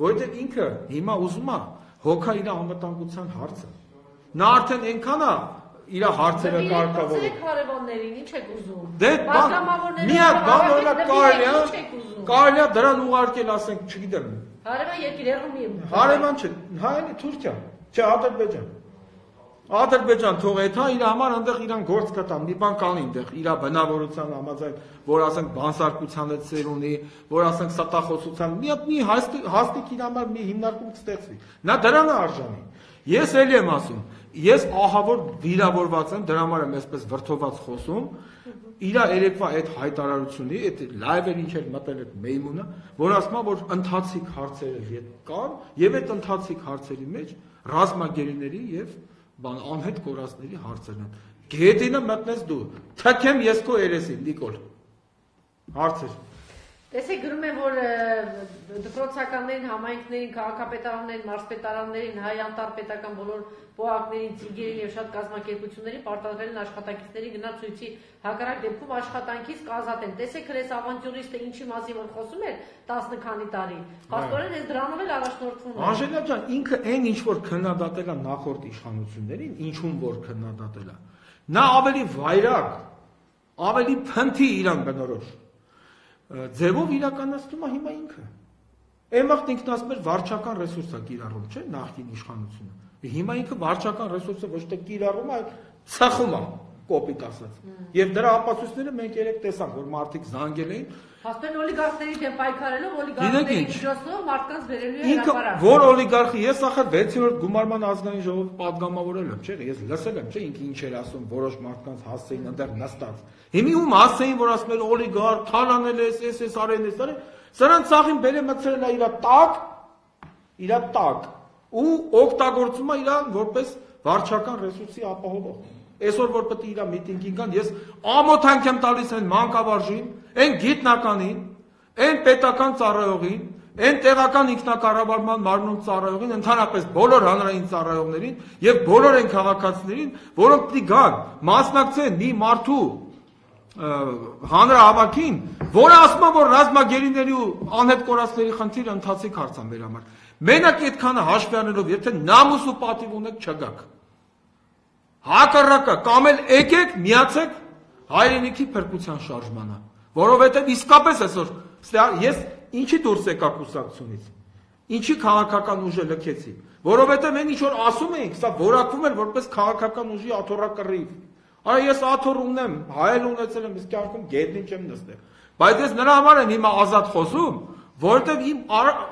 որովհետև ինքը հիմա ուզում է հոգա իր անվտանգության հարցը։ Նա արդեն այնքան է իր հարցերը կարգավորում։ Դե հարևաններին ինչ եք ուզում։ Դե մի հատ բան օրինակ կարելի է կարելի է դրան ուղարկել, ասենք, չգիտեմ, Հարևան երկիր հեռու մի։ Հարևան չէ, հայանի Թուրքիա, չէ Ադրբեջան։ Ադրբեջան թող էթա իր համար այնտեղ իրան գործ կտան, մի բան կանի այնտեղ իր բնավորության համաձայն, որ ասենք բանսարկության հետ ծեր ունի, որ ասենք սատախոսության, մի հատ մի հաստիկ իր համար մի հիմնարկում կստեղծվի։ Նա դրան է արժանի։ Ես էլի եմ ասում, ես ահավոր վիրավորված եմ, դրա համար եմ այսպես վրթոված խոսում, իր երեկվա այդ հայտարարությունի, այդ լայվեր ինչ էր մտել այդ մեյմունը, որ ասում է, որ ընթացիկ հարցերը կան, եւ այդ ընթացիկ հարցերի մեջ ռազմագերիների եւ բան անհետ կորածների հարցերն են։ Գետինը մտնես դու, թքեմ ես քո երեսին, Նիկոլ։ Հարցեր։ Տեսեք գրում են որ դպրոցականներին, համայնքներին, քաղաքապետարաններին, մարզպետարաններին, հայ անտարպետական բոլոր փոակներին, ծիգերին եւ շատ կազմակերպություններին պարտադրել են աշխատակիցների գնալ ցույցի հակառակ դեպքում աշխատանքից կազատեն։ Տեսեք հրես ավանտյուրիստը ինչի մասին որ խոսում էր 10 քանի տարի։ Պաստորեն այս դրանով էլ առաջնորդվում է։ Անժելա ջան, ինքը այն ինչ որ քննադատել է նախորդ իշխանություններին, ինչում որ քննադատել է։ Նա ավելի վայրակ, ավելի փնթի իրան բնորոշ ձևով իրականացնում է հիմա ինքը։ Այն մախտ ինքնասպեր վարչական ռեսուրս է կիրառում, չէ՞, նախկին իշխանությունը։ Հիմա ինքը վարչական ռեսուրսը ոչ թե կիրառում, այլ ցախում է, կոպիտ ասած։ Եվ դրա ապացույցները մենք երեք տեսանք, որ մարդիկ զանգել էին, Հաստատ օլիգարխների դեմ պայքարելով օլիգարխների միջոցով մարդկանց վերելու է հրաապարակ։ Որ օլիգարխի, ես ախր 6-րդ գումարման ազգային ժողով падգամավորել եմ, չէ՞, ես լսել եմ, չէ՞, ինքը ինչ էր ասում, որոշ մարդկանց հասցեին ընդդեմ նստած։ Հիմի ում հասցեին, որ ասում են օլիգարխ, թանանել ես, ես ես արեն ես արեն, սրանց ցախին բերե մցրել է իր տակ, իր տակ ու օգտագործում է իրան որպես վարչական ռեսուրսի ապահովող։ Այսօր որ պետք է իր միտինգին գան, ես ամոթանք եմ տալիս այն մանկավարժին, այն գիտնականին, այն պետական ծառայողին, այն տեղական ինքնակառավարման մարմնում ծառայողին, ընդհանրապես բոլոր հանրային ծառայողներին եւ բոլոր այն քաղաքացիներին, որոնք պիտի գան, մասնակցեն մի մարդու հանրահավաքին, որը ասում է, որ ռազմագերիների ու անհետ կորածների խնդիրը ընթացիկ հարց է մեր համար։ Մենակ այդքանը հաշվի առնելով, եթե նամուս ու պատիվ ունեք, չգաք։ Հակառակը կամ էլ եկեք միացեք հայրենիքի փրկության շարժմանը, որովհետև իսկապես այսօր ես ինչի դուրս եկա կուսակցությունից։ Ինչի քաղաքական ուժը լքեցի, որովհետև այն ինչ որ ասում էինք, սա որակվում էր որպես քաղաքական ուժի աթոռակռիվ։ Արա ես աթոռ ունեմ, հայել ունեցել եմ, իսկ կյանքում գետնին չեմ նստել։ Բայց ես նրա համար եմ հիմա ազատ խոսում, որովհետև իմ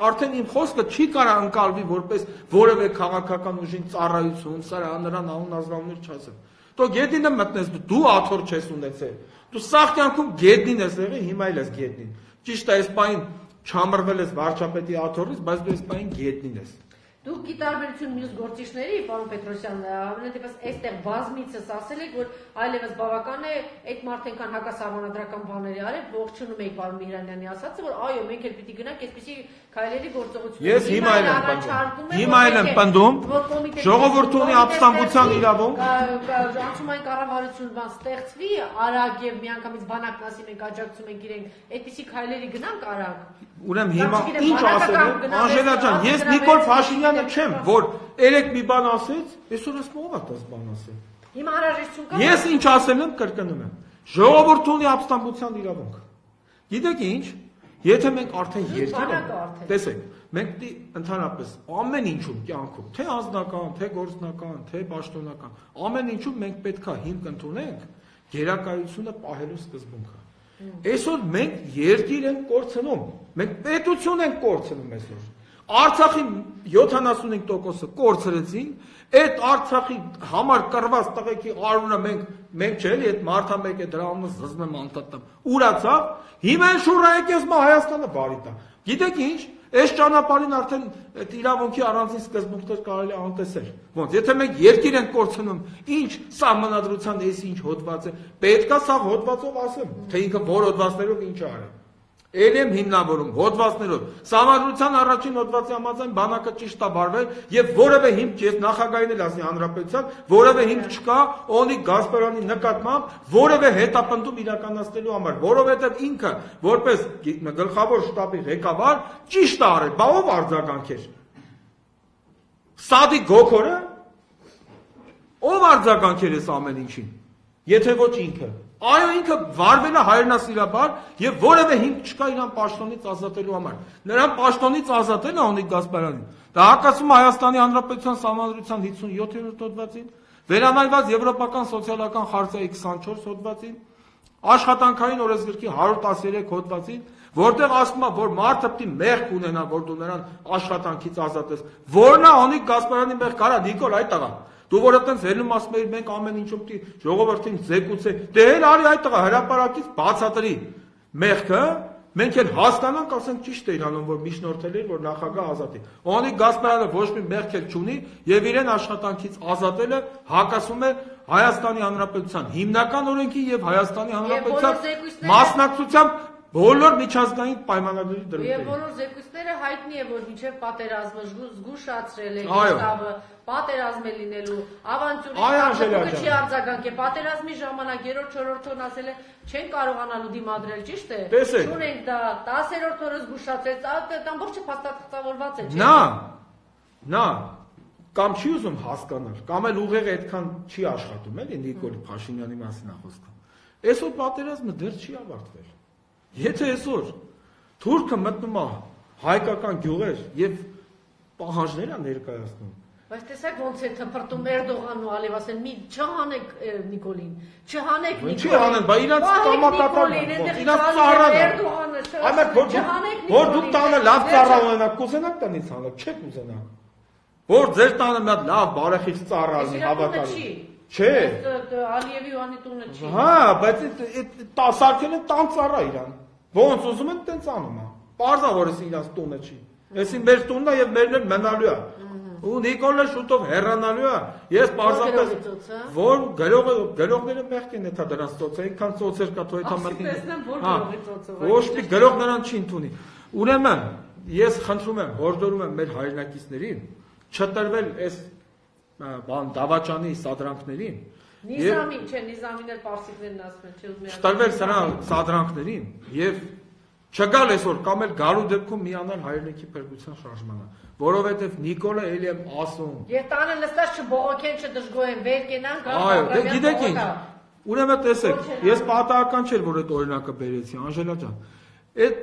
արդեն իմ խոսքը չի կարա ընկալվի որպես որևէ քաղաքական ուժին ծառայություն, սրա նրան անուն ազգանուններ չասեմ։ Դու գետնինը մտնես, դու աթոռ չես ունեցել։ Դու սաղ կյանքում գետնին ես եղել, հիմա էլ ես գետնին։ Ճիշտ է, այս պայն չամրվել ես վարչապետի աթոռից, բայց դու այս պայն գետնին ես։ Դուք ի տարբերություն մյուս գործիչների, պարոն Պետրոսյան, ամենատիպս այստեղ բազմիցս ասել եք, որ այլևս բավական է այդ մարդ այնքան հակասահմանադրական բաների արել, ողջունում եք պարոն Միրանյանի ասածը, որ այո, մենք էլ պիտի գնանք այսպեսի քայլերի գործողություն։ Ես հիմա էլ եմ պնդում։ Հիմա էլ եմ պնդում։ Ժողովուրդը ունի ապստամբության իրավունք։ Անցումային կառավարություն բան ստեղծվի, արագ եւ միանգամից բանակն ասի մենք աջակցում ենք իրենք, այդպիսի քայլերի գնանք արագ։ Ուրեմն հիմա ինչ ասել եմ, Անժելա ջան, ես Նիկոլ Փաշինյանը չեմ, որ երեք մի բան ասեց, այսօր ասում ով է դաս բան ասել։ Հիմա հարաժեշտություն կա։ Ես ինչ ասել եմ, կրկնում եմ։ Ժողովուրդը ունի ապստամբության իրավունք։ Գիտեք ինչ, եթե մենք արդեն երկիր ենք, տեսեք, մենք ընդհանրապես ամեն ինչում կյանքում, թե անձնական, թե գործնական, թե պաշտոնական, ամեն ինչում մենք պետքա հիմք ընդունենք գերակայությունը պահելու սկզբունքը։ Այսօր մենք երկիր ենք կորցնում։ Մենք պետություն ենք կորցնում այսօր։ Արցախի 75%-ը կորցրեցին, այդ Արցախի համար կրված տղեկի արունը մենք մենք չէ՞ էլի այդ մարդա մեկ է դրա անունը զզմեմ անտատեմ։ Ուրացավ, հիմա շուռա եկես մա Հայաստանը բարի տա։ Գիտեք ինչ, Այս ճանապարհին արդեն այդ իրավունքի առանձին սկզբունքներ կարելի անտեսել։ Ոնց, եթե մենք երկիր ենք կորցնում, ինչ սահմանադրության էս ինչ հոդված է, պետքա սա հոդվածով ասեմ, թե ինքը որ հոդվածներով ինչ արել։ Ելի եմ հիմնավորում հոդվածներով։ Սահմանադրության առաջին հոդվածի համաձայն բանակը ճիշտ է վարվել եւ որևէ հիմք ես նախագահին էլ ասի հանրապետության, որևէ հիմք չկա օնի Գասպարյանի նկատմամբ որևէ հետապնդում իրականացնելու համար, որովհետեւ ինքը որպես գլխավոր շտաբի ղեկավար ճիշտ է արել, բա ով արձագանքեր։ Սադի Գոքորը ով արձագանքեր էս ամեն ինչին։ Եթե ոչ ինքը։ Այո, ինքը վարվել է հայրենասիրաբար եւ որևէ հիմք չկա իրան պաշտոնից ազատելու համար։ Նրան պաշտոնից ազատել է Օնիկ Գասպարյանին։ Դա հակասում Հայաստանի Հանրապետության Սահմանադրության 57-րդ հոդվածին, վերանայված Եվրոպական սոցիալական խարտիայի 24 հոդվածին, աշխատանքային օրենսգրքի 113 հոդվածին, որտեղ ասում է, որ մարդը պետք է մեղք ունենա, որ դու նրան աշխատանքից ազատես։ Որն է Օնիկ Գասպարյանի մեղք, կարա Նիկոլ այդ տղա։ Դու որ այդտենց հելնում ասում ես մենք ամեն ինչում պիտի ժողովրդին զեկուցե։ Դե հել արի այդ տղա հրաապարակից բացատրի մեղքը, մենք էլ հասկանանք, ասենք ճիշտ է իրանում, որ միջնորդել էր, որ նախագահ ազատի։ Օնի Գասպարյանը ոչ մի մեղք էլ չունի եւ իրեն աշխատանքից ազատելը հակասում է Հայաստանի Հանրապետության հիմնական օրենքի եւ Հայաստանի Հանրապետության մասնակցությամբ բոլոր միջազգային պայմանագրերի Եվ դրույթների։ բոլոր զեկույցները հայտնի է, որ միջև պատերազմը զգու- զգուշացրել է շտաբը, պատերազմ է լինելու, ավանտյուրի չի արձագանքել, պատերազմի ժամանակ երրորդ չորրորդ օրն ասել է չեն կարողանալու դիմադրել, ճիշտ է։ Տեսեք։ Չունենք դա 10-րդ օրը զգուշացրեց, ամբողջը փաստաթղթավորված է, չէ՞։ Նա նա կամ չի ուզում հասկանալ, կամ էլ ուղեղը այդքան չի աշխատում, էլի Նիկոլ Փաշինյանի մասին է խոսքը։ Այսօր պատերազմը դեռ չի ավարտվել։ Եթե այսօր թուրքը մտնում է հայկական գյուղեր եւ պահանջներ է ներկայացնում, Բայց տեսեք ոնց է թփրտում Էրդողանն ու Ալիևասեն, մի չհանեք Նիկոլին, չհանեք Նիկոլին։ հանեն, բա իրանց այնտեղ իրանց ծառան Այմետ որ որ դուք տանը լավ ծառա ունենաք, կուզենաք տնից հանեք, չեք ուզենա։ Որ ձեր տանը մի հատ լավ բարեխիղճ ծառա լինի, հավատալի։ Չէ։ Ալիևի ու անի տունը չի։ Հա, բայց այդ տասարկելը տան ծառա իրան։ Ոնց ուզում են տենց անում է։ Պարզա որ էս իրանց տունը չի։ Էսի մեր տունն է եւ մերն էլ մնալու է։ Ու Նիկոլը շուտով հեռանալու է։ Ես պարզապես որ գրողը գրողները մեղք են դա դրանց ծոցը, այնքան ծոցեր կա թո դա Ասի մտնի։ տեսնեմ, որ Հա, գրողի ծոցը, Ոչ մի գրող նրան չի ընդունի։ Ուրեմն ես խնդրում եմ, հորդորում եմ մեր հայրենակիցներին չտրվել այս բան դավաճանի սադրանքներին։ Նիզամին, չէ, Նիզամին էլ պարսիկներն ասում են, չի ուզում շտարվել սրա սադրանքներին եւ չգալ այսօր կամ էլ գալու դեպքում միանալ հայրենիքի փրկության շարժմանը, որովհետեւ Նիկոլը էլի եմ ասում։ Եվ տանը նստած չբողոքեն, չդժգոհեն, վեր կենան, գան Այո, դե գիտեք ինչ։ Ուրեմն տեսեք, ես պատահական չէր որ այդ օրինակը բերեցի, Անժելա ջան։ Այդ